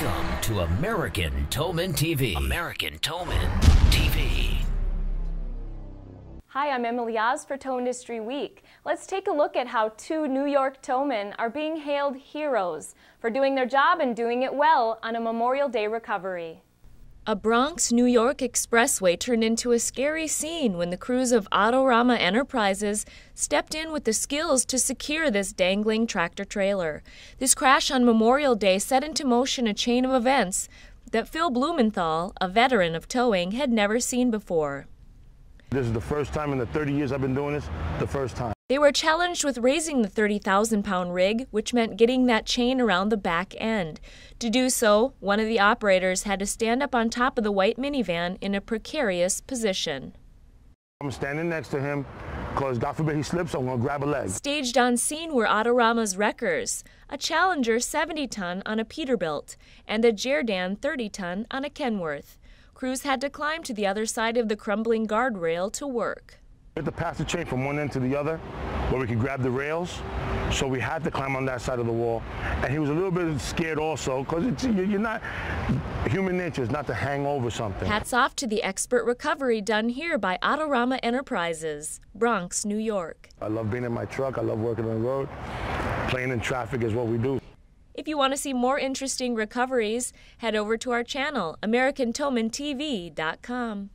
Welcome to American Towman TV. American Towman TV. Hi, I'm Emily Oz for Tow Industry Week. Let's take a look at how two New York towmen are being hailed heroes for doing their job and doing it well on a Memorial Day recovery. A Bronx, New York expressway turned into a scary scene when the crews of Autorama Enterprises stepped in with the skills to secure this dangling tractor trailer. This crash on Memorial Day set into motion a chain of events that Phil Blumenthal, a veteran of towing, had never seen before. This is the first time in the 30 years I've been doing this, the first time. They were challenged with raising the 30,000 pound rig, which meant getting that chain around the back end. To do so, one of the operators had to stand up on top of the white minivan in a precarious position. I'm standing next to him because God forbid he slips, I'm going to grab a leg. Staged on scene were Autorama's wreckers, a Challenger 70 ton on a Peterbilt, and a Jerr-Dan 30 ton on a Kenworth. Crews had to climb to the other side of the crumbling guardrail to work. We had to pass the chain from one end to the other where we could grab the rails. So we had to climb on that side of the wall. And he was a little bit scared also because you're not, human nature is not to hang over something. Hats off to the expert recovery done here by Autorama Enterprises, Bronx, New York. I love being in my truck. I love working on the road. Playing in traffic is what we do. If you want to see more interesting recoveries, head over to our channel, AmericanTowmanTV.com.